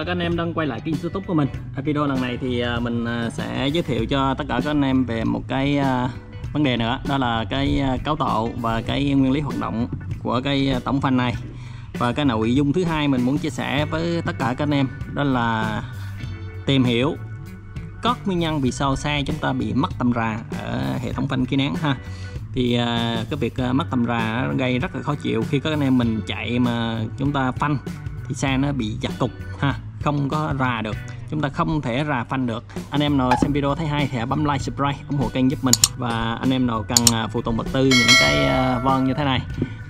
cả các anh em đang quay lại kênh youtube của mình. Ở video lần này thì à, mình à, sẽ giới thiệu cho tất cả các anh em về một cái à, vấn đề nữa, Đó là cái cấu tạo và cái nguyên lý hoạt động của cái tổng phanh này. Và cái nội dung thứ hai mình muốn chia sẻ với tất cả các anh em, Đó là tìm hiểu các nguyên nhân vì sao xe chúng ta bị mất tầm rà ở hệ thống phanh khí nén ha. Thì cái việc mất tầm rà gây rất là khó chịu. Khi các anh em mình chạy mà chúng ta phanh thì xe nó bị giật cục ha không có rà được. Chúng ta không thể rà phanh được. Anh em nào xem video thấy hay thì hãy bấm like, subscribe, ủng hộ kênh giúp mình. Và anh em nào cần à, phụ tùng vật tư những cái à, vân như thế này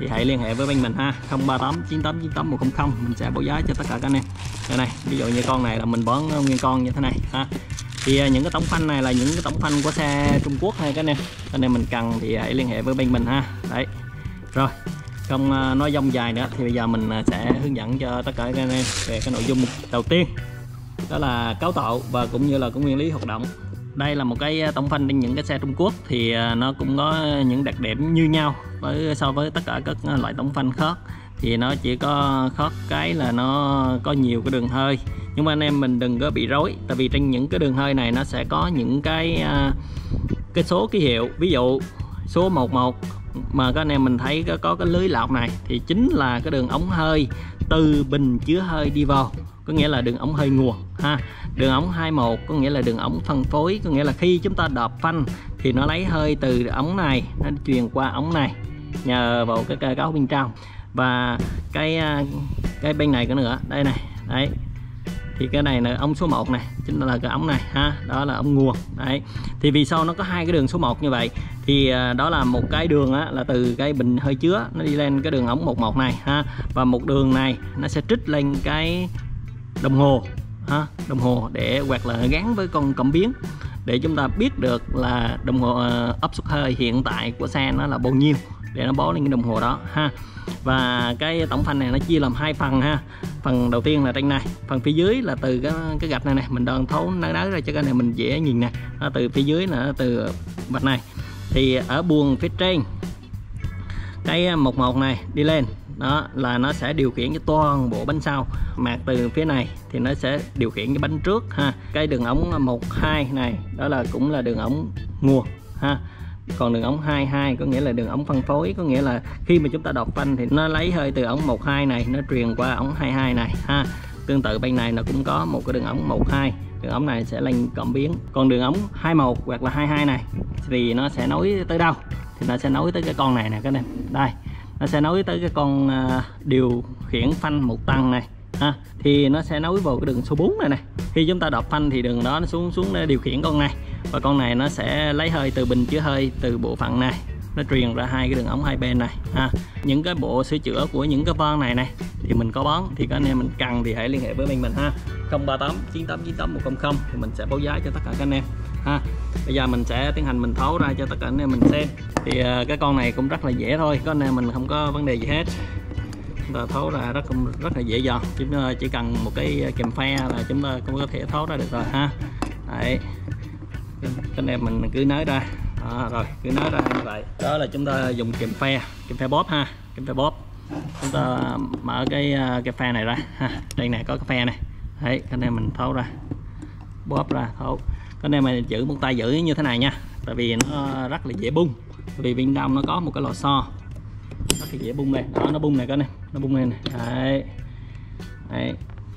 thì hãy liên hệ với bên mình ha. 038 98 98 100 mình sẽ báo giá cho tất cả các anh em. Đây này, ví dụ như con này là mình bón nguyên con như thế này, ha. Thì à, những cái tổng phanh này là những cái tổng phanh của xe Trung Quốc hay các anh em. Anh em mình cần thì hãy liên hệ với bên mình ha. Đấy. Rồi không à, nói dông dài nữa, thì bây giờ mình à, sẽ hướng dẫn cho tất cả các anh em về cái nội dung đầu tiên. Đó là cấu tạo và cũng như là cái nguyên lý hoạt động. Đây là một cái à, tổng phanh trên những cái xe Trung Quốc thì nó cũng có những đặc điểm như nhau với, so với tất cả các loại tổng phanh khác. Thì nó chỉ có khác cái là nó có nhiều cái đường hơi. Nhưng mà anh em mình đừng có bị rối, tại vì trên những cái đường hơi này nó sẽ có những cái cái số ký hiệu. Ví dụ số 11 mà các anh em mình thấy có, có cái lưới lọc này thì chính là cái đường ống hơi từ bình chứa hơi đi vào. Có nghĩa là đường ống hơi nguồn ha. Đường ống 21 có nghĩa là đường ống phân phối. Có nghĩa là khi chúng ta đọp phanh thì nó lấy hơi từ ống này nó truyền qua ống này nhờ vào cái cơ cấu bên trong. Và cái à, cái bên này cái nữa. Đây này đấy thì cái này là ống số 1 này chính là cái ống này ha đó là ống nguồn đấy. Thì vì sao nó có hai cái đường số 1 như vậy? Thì à, đó là một cái đường á, là từ cái bình hơi chứa nó đi lên cái đường ống 11 này ha và một đường này nó sẽ trích lên cái đồng hồ ha đồng hồ để hoặc là gắn với con cảm biến. Để chúng ta biết được là đồng hồ à, áp suất hơi hiện tại của xe nó là bao nhiêu để nó bó lên cái đồng hồ đó ha. Và cái tổng phanh này nó chia làm hai phần ha phần đầu tiên là trên này phần phía dưới là từ cái, cái gạch này này mình đơn thấu nó đá ra cho cái này mình dễ nhìn nè. Từ phía dưới là từ vạch này. Thì ở buồng phía trên cái một một này đi lên đó là nó sẽ điều khiển cho toàn bộ bánh sau mạc từ phía này thì nó sẽ điều khiển cái bánh trước ha. Cái đường ống một hai này đó là cũng là đường ống nguồn ha còn đường ống 22 có nghĩa là đường ống phân phối, có nghĩa là khi mà chúng ta đọc phanh thì nó lấy hơi từ ống 12 này, nó truyền qua ống 22 này, ha. Tương tự bên này nó cũng có một cái đường ống 12 đường ống này sẽ lên cộng biến. Còn đường ống 21 hoặc là 22 này thì nó sẽ nối tới đâu? Thì nó sẽ nối tới cái con này nè các em. Đây, nó sẽ nối tới cái con à, điều khiển phanh một tầng này, ha. Thì nó sẽ nối vào cái đường số 4 này này. Khi chúng ta đọc phanh thì đường đó nó xuống xuống để điều khiển con này và con này nó sẽ lấy hơi từ bình chứa hơi từ bộ phận này. Nó truyền ra hai cái đường ống hai bên này, ha. Những cái bộ sửa chữa của những cái van này này, thì mình có bón, thì các anh em mình cần thì hãy liên hệ với bên mình, ha. 038 9898 100 thì mình sẽ báo giá cho tất cả các anh em, ha. Bây giờ mình sẽ tiến hành mình tháo ra cho tất cả anh em mình xem. Thì ờ, cái con này cũng rất là dễ thôi, có anh em mình không có vấn đề gì hết. Chúng ta tháo ra rất rất là dễ dàng chúng ta chỉ cần một cái kèm phe là chúng ta cũng có thể tháo ra được rồi, ha. Đấy anh em mình cứ nới ra. À, rồi cứ nới ra như vậy. Đó là chúng ta dùng kìm phe kìm phe bóp ha kìm phe bóp. Chúng ta mở cái à, cái phe này ra ha. Đây này có cái phe này. Đấy anh em mình tháo ra. Bóp ra tháo cái này mình giữ một tay giữ như thế này nha tại vì nó rất là dễ bung. Vì bên trong nó có một cái lò xo. Rất là dễ bung này đó nó bung này cái này. Nó bung lên này. Đấy. Đấy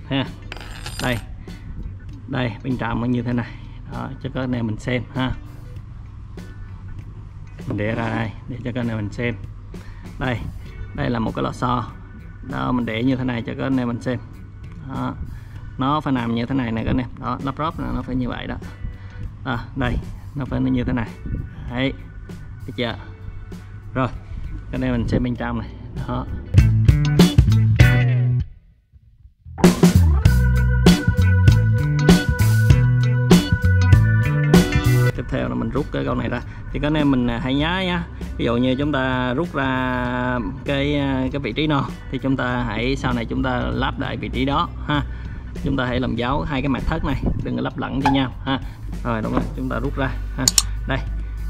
ha. Đây. Đây bên trong nó như thế này đó, cho các anh em mình xem ha. Mình để ra đây để cho các anh em mình xem. Đây đây là một cái lò xo. Đó mình để như thế này cho các anh em mình xem. Đó. nó phải nằm như thế này này các anh em. Đó lắp ráp nó phải như vậy đó. À, đây nó phải như thế này. Đấy được chưa? Rồi các anh em mình xem bên trong này. Đó mình rút cái con này ra. Thì các anh em mình à, hãy nhớ nhá. Ví dụ như chúng ta rút ra cái à, cái vị trí nào thì chúng ta hãy, sau này chúng ta lắp lại vị trí đó, ha. Chúng ta hãy làm dấu hai cái mặt thất này, đừng có lắp lẫn với nhau ha. Rồi, đúng rồi, chúng ta rút ra, ha. Đây,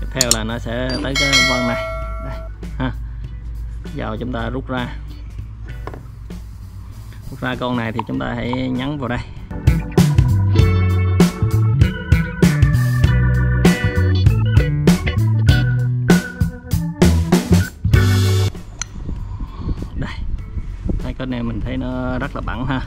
tiếp theo là nó sẽ tới cái vân này, đây, ha. Giờ chúng ta rút ra. Rút ra con này thì chúng ta hãy nhấn vào đây. Mình thấy nó rất là bẩn ha.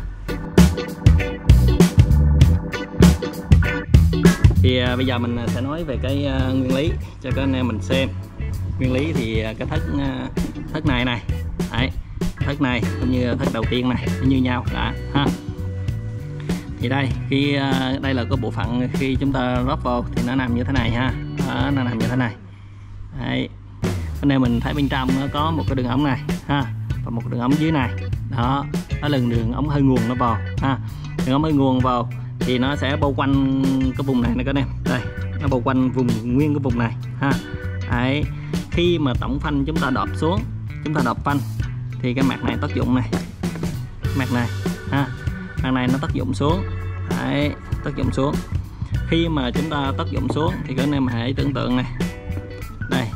Thì à, bây giờ mình sẽ nói về cái à, nguyên lý cho các anh em mình xem. Nguyên lý thì à, cái thất à, thất này này. Đấy thất này cũng như thất đầu tiên này như nhau cả ha. Thì đây khi à, đây là cái bộ phận khi chúng ta rót vào thì nó nằm như thế này ha. Đó, nó nằm như thế này. Đấy anh em mình thấy bên trong nó có một cái đường ống này ha và một đường ống dưới này. Đó đó là đường ống hơi nguồn nó vào, ha. Đường ống hơi nguồn vào thì nó sẽ bao quanh cái vùng này nè các em. Đây, nó bao quanh vùng nguyên cái vùng này, ha. Đấy, khi mà tổng phanh chúng ta đọp xuống, chúng ta đọp phanh thì cái mặt này tác dụng này mặt này, ha. Mặt này nó tác dụng xuống, đấy, tác dụng xuống. Khi mà chúng ta tác dụng xuống thì các anh em hãy tưởng tượng này. Đây,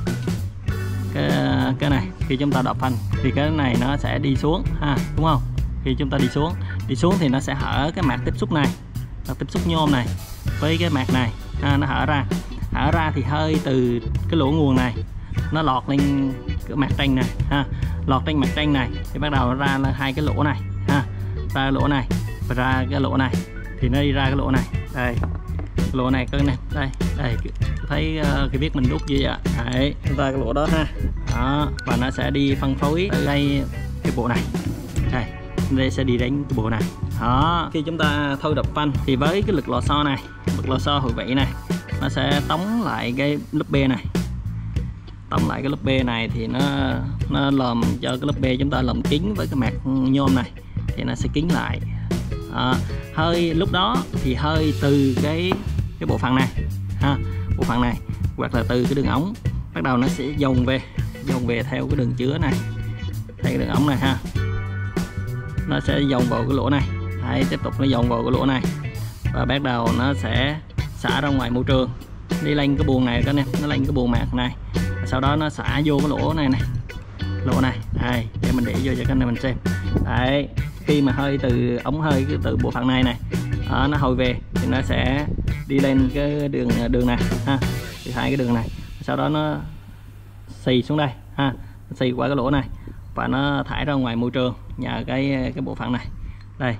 cái cái này, khi chúng ta đọp phanh thì cái này nó sẽ đi xuống ha đúng không? Khi chúng ta đi xuống đi xuống thì nó sẽ hở cái mặt tiếp xúc này mặt tiếp xúc nhôm này với cái mặt này ha, nó hở ra. Hở ra thì hơi từ cái lỗ nguồn này nó lọt lên cái mặt tranh này ha lọt trên mặt tranh này thì bắt đầu nó ra là hai cái lỗ này ha ra cái lỗ này và ra cái lỗ này thì nó đi ra cái lỗ này. Đây lỗ này cơ này đây đây thấy uh, cái viết mình đút gì ạ? Đấy. Ra cái lỗ đó ha. Đó và nó sẽ đi phân phối ở đây cái bộ này. Đây đây sẽ đi đến cái bộ này. Đó. Khi chúng ta thôi đập phanh. Thì với cái lực lò xo này lực lò xo hồi vị này nó sẽ tống lại cái lớp B này. Tống lại cái lớp B này thì nó nó làm cho cái lớp B chúng ta làm kín với cái mặt nhôm này thì nó sẽ kín lại à, hơi lúc đó thì hơi từ cái cái bộ phận này ha bộ phận này hoặc là từ cái đường ống bắt đầu nó sẽ dồn về dồn về theo cái đường chứa này theo cái đường ống này ha. Nó sẽ dồn vào cái lỗ này Đấy, tiếp tục nó dồn vào cái lỗ này và bắt đầu nó sẽ xả ra ngoài môi trường. Đi lên cái buồng này các anh em nó lên cái buồng mạc này sau đó nó xả vô cái lỗ này này lỗ này đây để mình để vô cho các anh em mình xem. Đấy khi mà hơi từ ống hơi từ bộ phận này này đó, nó hồi về thì nó sẽ đi lên cái đường à, đường này ha thì hai cái đường này sau đó nó xì xuống đây ha xì qua cái lỗ này và nó thải ra ngoài môi trường nhờ cái à, cái bộ phận này. Đây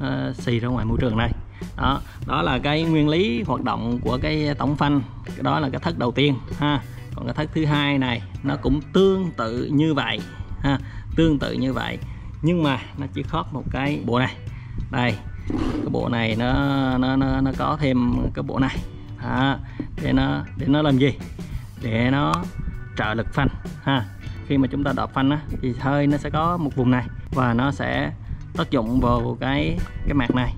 nó xì ra ngoài môi trường này. Đó đó là cái nguyên lý hoạt động của cái tổng phanh đó là cái thất đầu tiên ha. Còn cái thất thứ hai này nó cũng tương tự như vậy ha tương tự như vậy nhưng mà nó chỉ khớp một cái bộ này. Đây cái bộ này nó nó nó, nó có thêm cái bộ này. Đó, để nó để nó làm gì? Để nó trợ lực phanh ha. Khi mà chúng ta đọt phanh á, thì hơi nó sẽ có một vùng này và nó sẽ tác dụng vào cái cái mặt này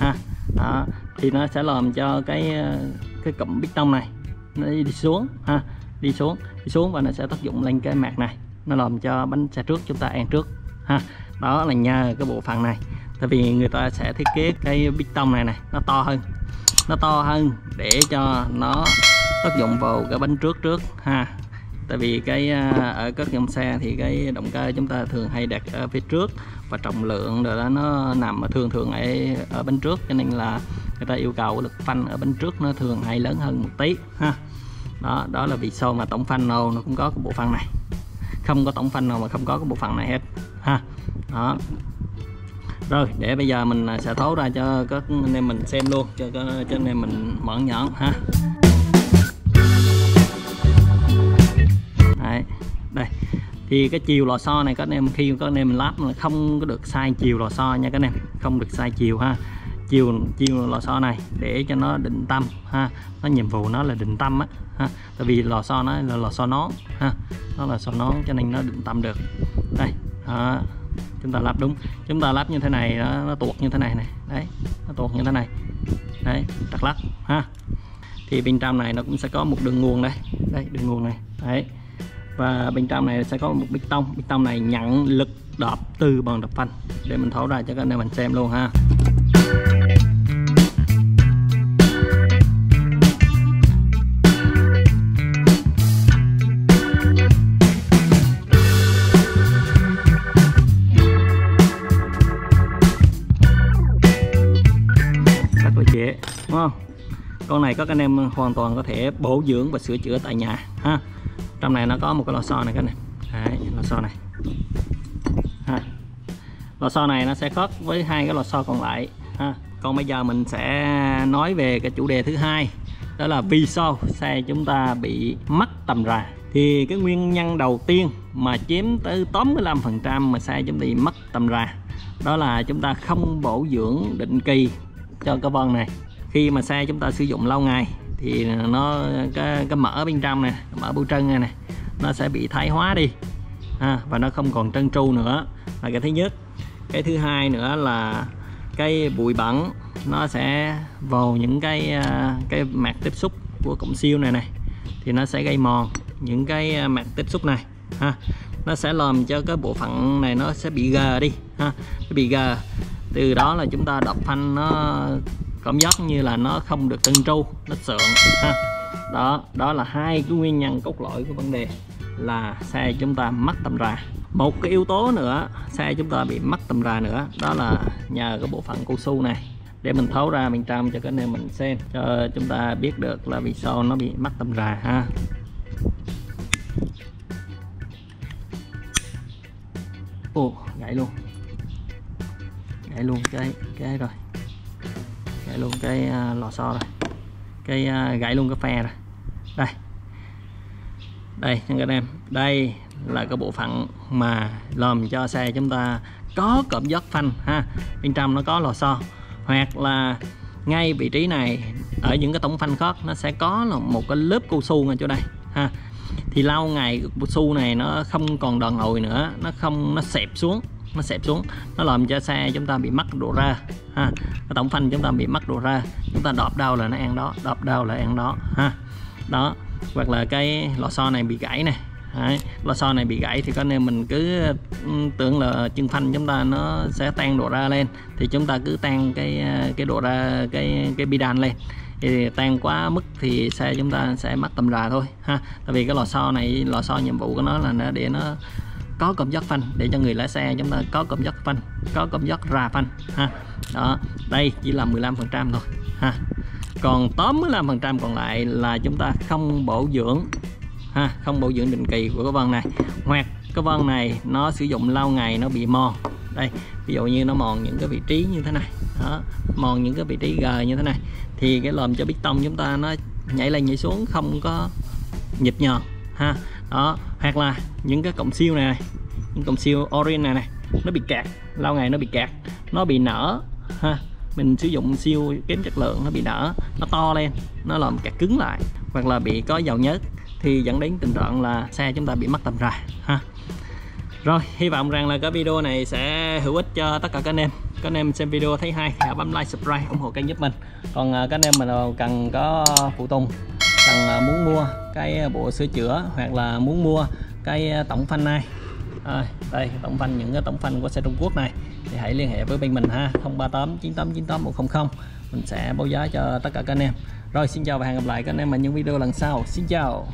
ha. Đó thì nó sẽ làm cho cái cái cụm bít tông này nó đi xuống ha đi xuống đi xuống và nó sẽ tác dụng lên cái mặt này. Nó làm cho bánh xe trước chúng ta ăn trước ha. Đó là nhờ cái bộ phận này. Tại vì người ta sẽ thiết kế cái bít tông này này, nó to hơn. Nó to hơn để cho nó tác dụng vào cái bánh trước trước, ha. Tại vì cái à, ở các dòng xe thì cái động cơ chúng ta thường hay đặt ở phía trước và trọng lượng rồi đó, nó nằm thường thường ở ở bên trước. Cho nên là người ta yêu cầu lực phanh ở bên trước nó thường hay lớn hơn một tí, ha. Đó đó là vì sao mà tổng phanh nào nó cũng có cái bộ phận này. Không có tổng phanh nào mà không có cái bộ phận này hết ha. Đó. Rồi để bây giờ mình à, sẽ thấu ra cho các anh em mình xem luôn cho cho anh em mình mở nhọn ha. Đấy, đây. Thì cái chiều lò xo này các anh em khi các anh em lắp là không có được sai chiều lò xo nha các anh em không được sai chiều ha. Chiều chiều lò xo này để cho nó định tâm ha. Nó nhiệm vụ nó là định tâm á ha. Tại vì lò xo nó là lò xo nón ha. Nó là xo nón cho nên nó định tâm được. Đây đó. chúng ta lắp đúng. Chúng ta lắp như thế này nó, nó tuột như thế này này. Đấy nó tuột như thế này. Đấy đặt lắc ha. Thì bên trong này nó cũng sẽ có một đường nguồn đây. Đây đường nguồn này. Đấy. Và bên trong này sẽ có một bê tông. Bê tông này nhận lực đập từ bằng đập phanh. Để mình tháo ra cho các anh em mình xem luôn ha. Con này các anh em hoàn toàn có thể bổ dưỡng và sửa chữa tại nhà ha. Trong này nó có một cái lò xo này các anh Đấy, lò xo này. Ha. lò xo này nó sẽ khớp với hai cái lò xo còn lại ha. Còn bây giờ mình sẽ nói về cái chủ đề thứ hai đó là vì sao xe chúng ta bị mất tầm rà. Thì cái nguyên nhân đầu tiên mà chiếm tới 85% mà xe chúng ta bị mất tầm rà đó là chúng ta không bổ dưỡng định kỳ cho cái vân này khi mà xe chúng ta sử dụng lâu ngày thì nó cái, cái mỡ bên trong này mỡ bưu trân này, này nó sẽ bị thái hóa đi ha, và nó không còn trơn tru nữa. Là cái thứ nhất cái thứ hai nữa là cái bụi bẩn nó sẽ vào những cái à, cái mặt tiếp xúc của cổng siêu này này thì nó sẽ gây mòn những cái à, mạc mặt tiếp xúc này ha. Nó sẽ làm cho cái bộ phận này nó sẽ bị gờ đi ha nó bị gờ. Từ đó là chúng ta đập phanh nó cảm giác như là nó không được trơn tru, nó sượng, ha. Đó đó là hai cái nguyên nhân cốt lõi của vấn đề là xe chúng ta mất tầm rà. Một cái yếu tố nữa, xe chúng ta bị mất tầm rà nữa, đó là nhờ cái bộ phận cao su này. Để mình tháo ra, mình trăm cho cái này mình xem, cho chúng ta biết được là vì sao nó bị mất tầm rà, ha. Ồ, gãy luôn. Gãy luôn, cái cái rồi gãy luôn cái à, lò xo rồi. Cái à, gãy luôn cái phe rồi. Đây. Đây nha anh em. Đây là cái bộ phận mà làm cho xe chúng ta có cộm giót phanh, ha. Bên trong nó có lò xo. Hoặc là ngay vị trí này, ở những cái tổng phanh khác, nó sẽ có là một cái lớp cao su ngay chỗ đây, ha. Thì lâu ngày, cao su này nó không còn đòn hồi nữa, nó không, nó xẹp xuống nó xẹp xuống. Nó làm cho xe chúng ta bị mất độ ra ha. Cái tổng phanh chúng ta bị mất độ ra chúng ta đọp đâu là nó ăn đó đọp đâu là ăn đó ha. Đó hoặc là cái lò xo này bị gãy này Đấy, lò xo này bị gãy thì có nên mình cứ tưởng là chân phanh chúng ta nó sẽ tan độ ra lên thì chúng ta cứ tan cái à, cái độ ra cái cái bidan lên. Thì tan quá mức thì xe chúng ta sẽ mất tầm rà thôi ha. Tại vì cái lò xo này lò xo nhiệm vụ của nó là để nó có cảm giác phanh để cho người lái xe chúng ta có cảm giác phanh, có cảm giác ra phanh, ha. Đó, đây chỉ là 15 phần trăm thôi, ha. Còn 85 phần trăm còn lại là chúng ta không bổ dưỡng, ha, không bổ dưỡng định kỳ của cái vân này. Hoặc cái vân này nó sử dụng lâu ngày nó bị mòn. Đây, ví dụ như nó mòn những cái vị trí như thế này, đó, mòn những cái vị trí gờ như thế này, thì cái lòm cho bít tông chúng ta nó nhảy lên nhảy xuống không có nhịp nhàng ha đó hoặc là những cái cọng siêu này, này những cọng siêu orange này này nó bị kẹt lâu ngày nó bị kẹt nó bị nở ha. Mình sử dụng siêu kém chất lượng nó bị nở nó to lên nó làm kẹt cứng lại hoặc là bị có dầu nhớt thì dẫn đến tình trạng là xe chúng ta bị mất tầm rà ha. Rồi hy vọng rằng là cái video này sẽ hữu ích cho tất cả các anh em. Các anh em xem video thấy hay thì bấm like subscribe ủng hộ kênh giúp mình. Còn à, các anh em mà cần có phụ tùng cần à, muốn mua cái à, bộ sửa chữa hoặc là muốn mua cái à, tổng phanh này. À, đây tổng phanh những cái tổng phanh của xe Trung Quốc này. Thì hãy liên hệ với bên mình ha 038 9898 100 mình sẽ báo giá cho tất cả các anh em. Rồi xin chào và hẹn gặp lại các anh em ở những video lần sau. Xin chào!